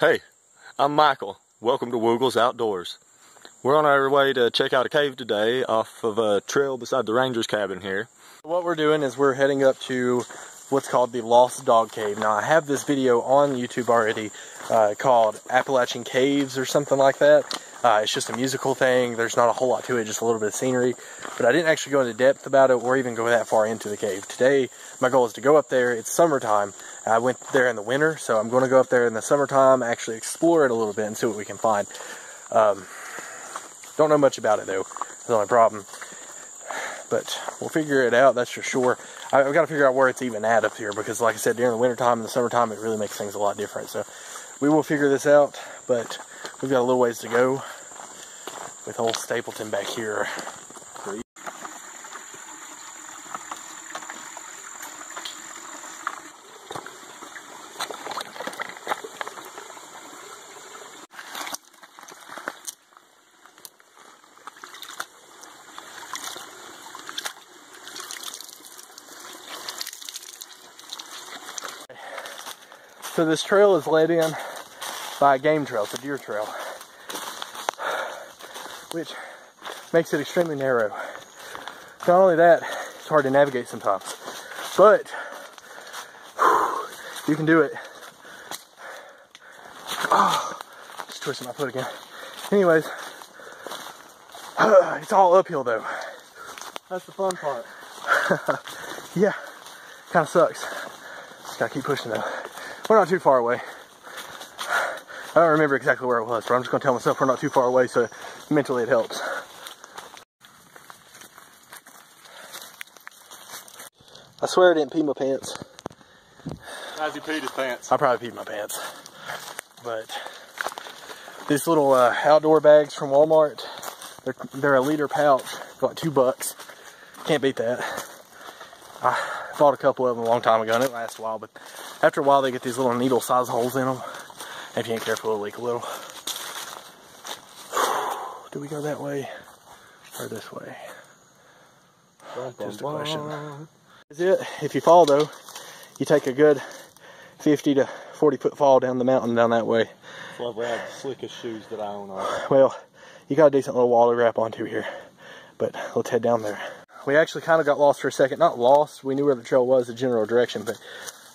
Hey, I'm Michael. Welcome to Woogles Outdoors. We're on our way to check out a cave today off of a trail beside the ranger's cabin here. What we're doing is we're heading up to what's called the Lost Dog Cave. Now I have this video on YouTube already uh, called Appalachian Caves or something like that. Uh, it's just a musical thing. There's not a whole lot to it, just a little bit of scenery. But I didn't actually go into depth about it or even go that far into the cave. Today, my goal is to go up there. It's summertime. I went there in the winter, so I'm going to go up there in the summertime, actually explore it a little bit and see what we can find. Um, don't know much about it though. That's the only problem. But we'll figure it out, that's for sure. I've got to figure out where it's even at up here because, like I said, during the wintertime and the summertime, it really makes things a lot different. So we will figure this out, but we've got a little ways to go with old Stapleton back here. So this trail is led in by a game trail, it's a deer trail, which makes it extremely narrow. Not only that, it's hard to navigate sometimes, but whew, you can do it. Oh, just twisting my foot again. Anyways, it's all uphill though. That's the fun part. yeah, kind of sucks. Just gotta keep pushing though. We're not too far away. I don't remember exactly where it was, but I'm just gonna tell myself we're not too far away so mentally it helps. I swear I didn't pee my pants. As he peed his pants. I probably peed my pants. But these little uh, outdoor bags from Walmart, they're, they're a liter pouch, about two bucks. Can't beat that. I bought a couple of them a long time ago and it lasts a while, but after a while they get these little needle size holes in them. If you ain't careful, it'll leak a little. Do we go that way or this way? Just a question. Is it? If you fall though, you take a good 50 to 40 foot fall down the mountain down that way. Lovely, I have the slickest shoes that I own on. Well, you got a decent little wall to wrap onto here, but let's head down there. We actually kind of got lost for a second. Not lost, we knew where the trail was, the general direction, but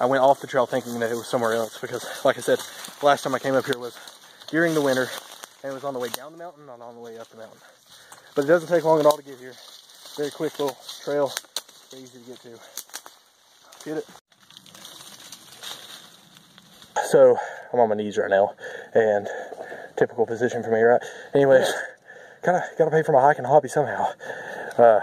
I went off the trail thinking that it was somewhere else because, like I said, last time I came up here was during the winter and it was on the way down the mountain, not on the way up the mountain. But it doesn't take long at all to get here. Very quick little trail, very easy to get to. Get it. So I'm on my knees right now, and typical position for me, right? Anyways, kind of got to pay for my hiking hobby somehow. Uh,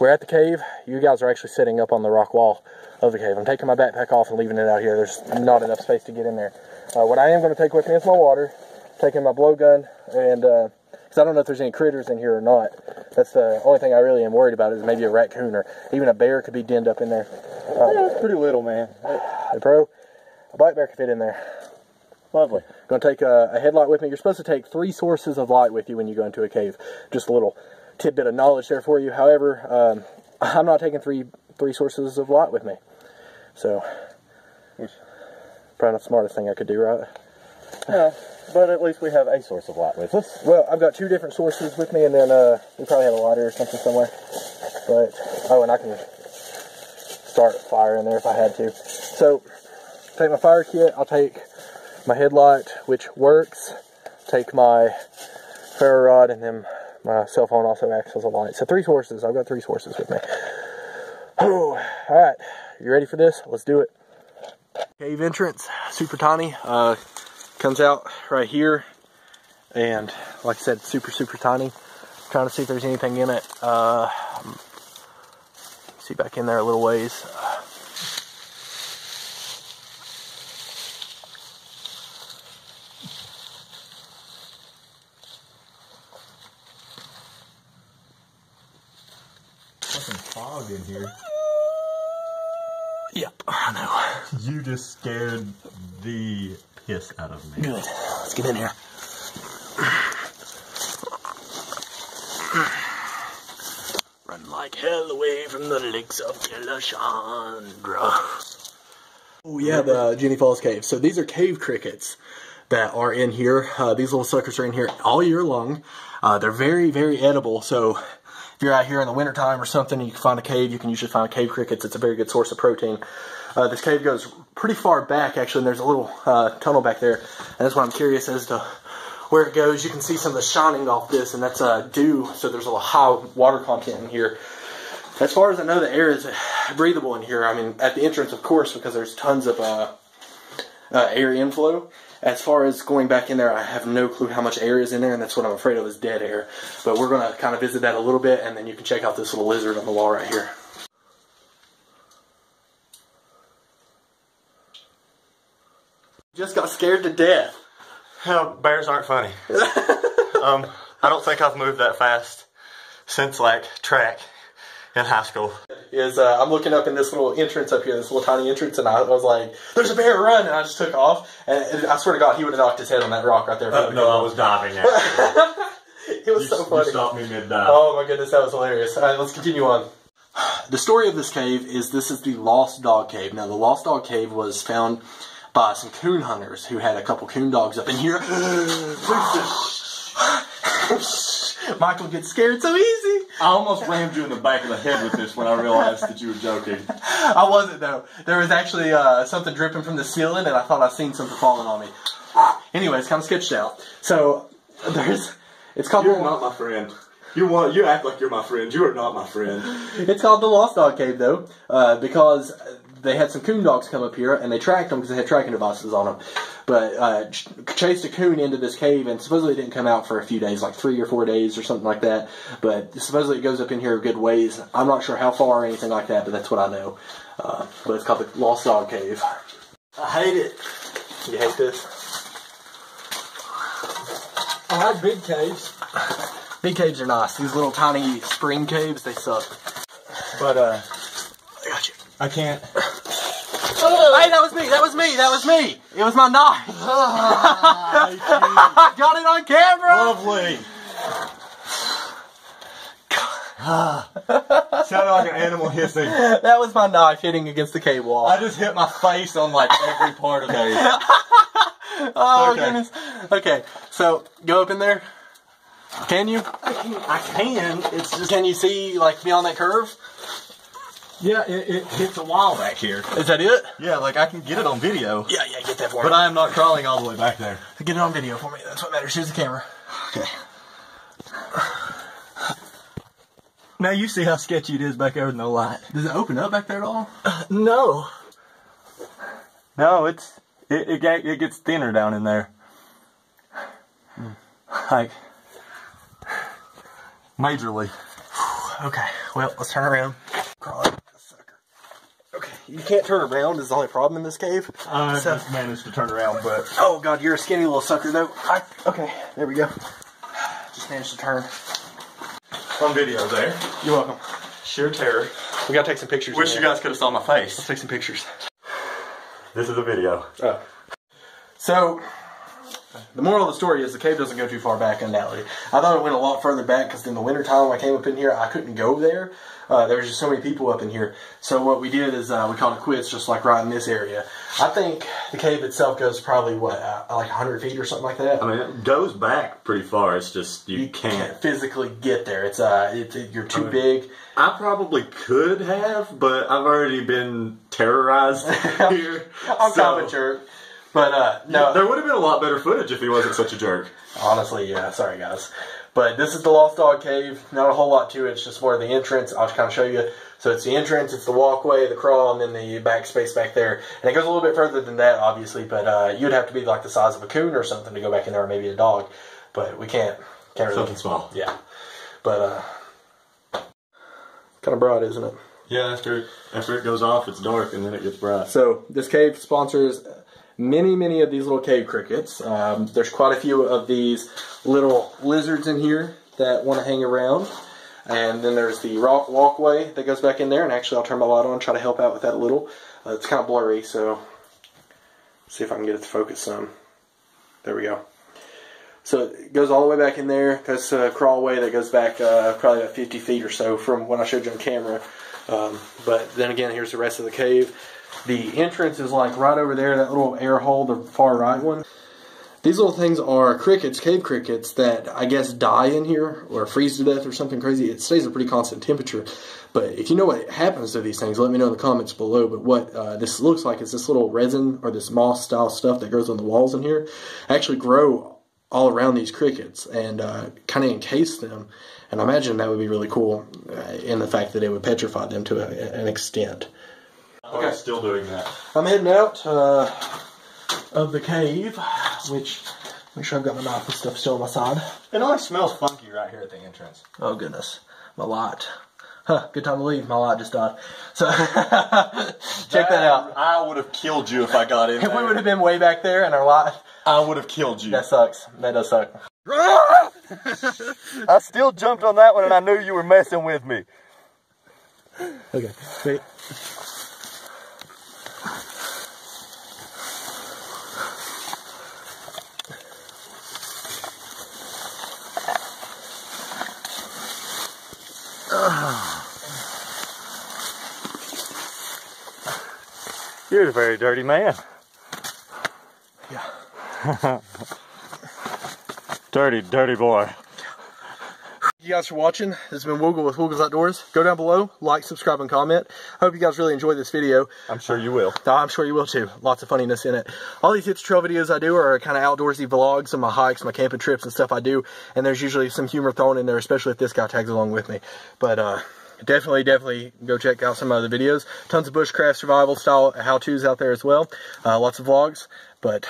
we're at the cave. You guys are actually sitting up on the rock wall of the cave. I'm taking my backpack off and leaving it out here. There's not enough space to get in there. Uh, what I am going to take with me is my water, taking my blowgun, and because uh, I don't know if there's any critters in here or not. That's the only thing I really am worried about is maybe a raccoon or even a bear could be denned up in there. Uh, yeah, it's pretty little, man. Hey, bro, a black bear could fit in there. Lovely. Going to take a, a headlight with me. You're supposed to take three sources of light with you when you go into a cave. Just a little tidbit of knowledge there for you. However, um, I'm not taking three three sources of light with me. So, probably not the smartest thing I could do, right? Yeah, but at least we have a source of light with us. Well, I've got two different sources with me, and then uh, we probably have a lighter or something somewhere. But, oh, and I can start a fire in there if I had to. So, take my fire kit, I'll take my headlight, which works, take my ferro rod, and then my cell phone also acts as a light. So three sources. I've got three sources with me. Oh, all right. You ready for this? Let's do it. Cave entrance, super tiny. Uh, comes out right here. And like I said, super, super tiny. Trying to see if there's anything in it. Uh, see back in there a little ways. fog in here. Yep, I know. You just scared the piss out of me. Good. Let's get in here. Run like hell away from the lakes of Elishandra. Oh yeah, the Jenny Falls Cave. So these are cave crickets. that are in here. Uh, these little suckers are in here all year long. Uh, they're very, very edible. So if you're out here in the wintertime or something and you can find a cave, you can usually find cave crickets. It's a very good source of protein. Uh, this cave goes pretty far back, actually, and there's a little uh, tunnel back there. And that's why I'm curious as to where it goes. You can see some of the shining off this, and that's uh, dew, so there's a high water content in here. As far as I know, the air is breathable in here. I mean, at the entrance, of course, because there's tons of uh, uh, air inflow. As far as going back in there, I have no clue how much air is in there, and that's what I'm afraid of is dead air. But we're going to kind of visit that a little bit, and then you can check out this little lizard on the wall right here. Just got scared to death. Hell, bears aren't funny. um, I don't think I've moved that fast since like track in high school. Is uh, I'm looking up in this little entrance up here, this little tiny entrance, and I was like, "There's a bear! Run!" And I just took off, and I swear to God, he would have knocked his head on that rock right there. Uh, no, I was diving. It was you, so funny. You stopped me mid dive. Oh my goodness, that was hilarious. All right, let's continue on. The story of this cave is this is the Lost Dog Cave. Now, the Lost Dog Cave was found by some coon hunters who had a couple coon dogs up in here. Michael gets scared so easy. I almost rammed you in the back of the head with this when I realized that you were joking. I wasn't though. There was actually uh, something dripping from the ceiling, and I thought I seen something falling on me. Anyways, kind of sketched out. So there's, it's called. You're not my friend. You want you act like you're my friend. You are not my friend. It's called the Lost Dog Cave though, uh, because they had some coon dogs come up here and they tracked them because they had tracking devices on them. But uh, ch- chased a coon into this cave and supposedly didn't come out for a few days, like three or four days or something like that. But supposedly it goes up in here a good ways. I'm not sure how far or anything like that, but that's what I know. Uh, but it's called the Lost Dog Cave. I hate it. You hate this? I like big caves. Big caves are nice. These little tiny spring caves, they suck. But uh, I got you. I can't. Hey, that was me. That was me. That was me. It was my knife. I ah, got it on camera. Lovely. Sounded like an animal hissing. That was my knife hitting against the cave wall. I just hit my face on like every part of it. oh okay. goodness. Okay, so go up in there. Can you? I can. It's just Can you see like beyond that curve? Yeah. It, it hits a wall back here. Is that it? Yeah, like I can get it on video, Yeah, yeah. Get that for me. but. I am not crawling all the way back there. Get it on video for me. That's what matters. Here's the camera. Okay. Now you see how sketchy it is back there with no light. Does it open up back there at all? Uh, no. No, it's it it, it gets thinner down in there. Like majorly. Okay. Well, let's turn around. Crawl up. Sucker. Okay. You can't turn around. Is the only problem in this cave. I So- just managed to turn around, but Oh God, you're a skinny little sucker though. I, okay, there we go. Just managed to turn. on video there. You're welcome. Sheer terror. We gotta take some pictures. Wish you guys could have saw my face. Let's take some pictures. This is a video. Oh. So, the moral of the story is the cave doesn't go too far back, in undoubtedly. I thought it went a lot further back because in the wintertime when I came up in here, I couldn't go there. Uh, there was just so many people up in here. So what we did is uh, we called it quits, just like right in this area. I think the cave itself goes probably what, uh, like 100 feet or something like that. I mean, it goes back pretty far. It's just you, you can't. can't physically get there. It's uh, it, it- you're too mean- big. I probably could have, but I've already been terrorized here. I'm so- kind of a jerk, but uh, no, There would have been a lot better footage if he wasn't such a jerk. honestly, yeah. Sorry, guys, but this is the Lost Dog Cave. Not a whole lot to it. It's just more of the entrance. I'll just kind of show you. So it's the entrance, it's the walkway, the crawl, and then the back space back there. And it goes a little bit further than that, obviously. But uh, you'd have to be like the size of a coon or something to go back in there, or maybe a dog. But we can't. Can't really. Something small. Yeah. But uh, kind of broad, isn't it? Yeah, after after it goes off, it's dark and then it gets bright. So this cave sponsors many, many of these little cave crickets. Um, there's quite a few of these little lizards in here that want to hang around. And then there's the rock walkway that goes back in there. And actually, I'll turn my light on, and try to help out with that a little. Uh, it's kind of blurry, so see if I can get it to focus some. There we go. So it goes all the way back in there. Goes a crawlway that goes back uh, probably about 50 feet or so from when I showed you on camera. Um, but then again, here's the rest of the cave. The entrance is like right over there, that little air hole, the far right one. These little things are crickets, cave crickets, that I guess die in here or freeze to death or something crazy. It stays a pretty constant temperature. But if you know what happens to these things, let me know in the comments below. But what uh, this looks like is this little resin or this moss style stuff that grows on the walls in here actually grow all around these crickets and uh, kind of encase them. And I imagine that would be really cool uh, in the fact that it would petrify them to a, an extent. Okay, still doing that. I'm heading out uh, of the cave, which make sure I've got my knife and stuff still on my side. It always smells funky right here at the entrance. Oh goodness, my light. Huh, good time to leave. My light just died. So check that out. I would have killed you if I got in If we would have been way back there and our light, I would have killed you. that sucks. That does suck. I still jumped on that one and I knew you were messing with me. Okay, wait. You're a very dirty man. Yeah. Dirty, dirty boy. you guys for watching. This has been Woogle with Woogles Outdoors. Go down below, like, subscribe, and comment. Hope you guys really enjoyed this video. I'm sure you will. Uh, I'm sure you will too. Lots of funniness in it. All these hits trail videos I do are kind of outdoorsy vlogs of my hikes, my camping trips and stuff I do. And there's usually some humor thrown in there, especially if this guy tags along with me. But uh, definitely, definitely go check out some other videos. Tons of bushcraft survival style how-tos out there as well. Uh, lots of vlogs, but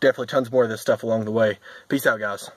definitely tons more of this stuff along the way. Peace out, guys.